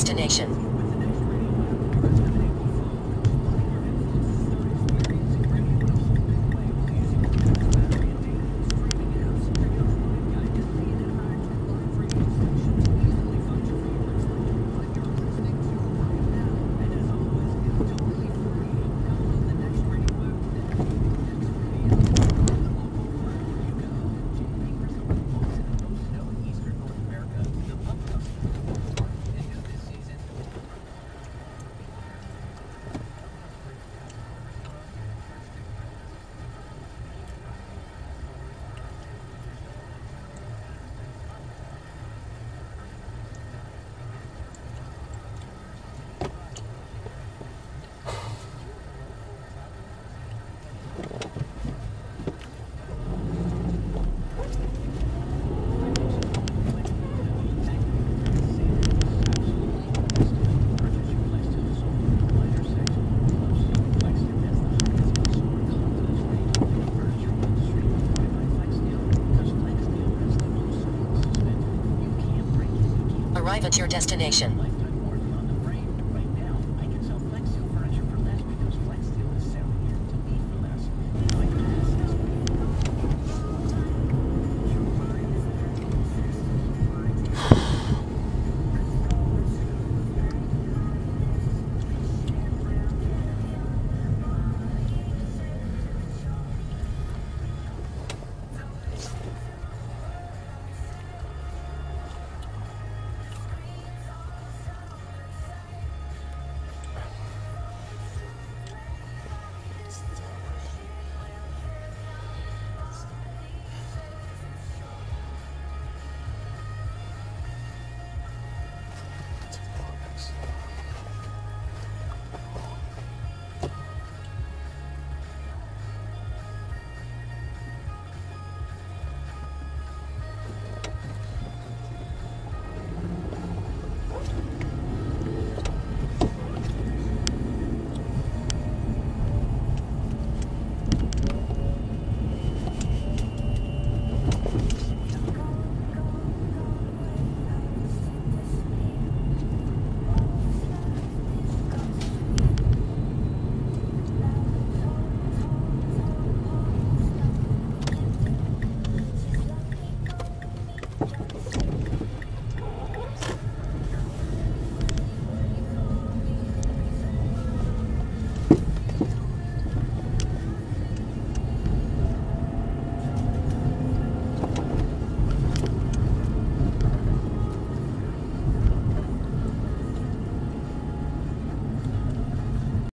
destination. Arrive at your destination.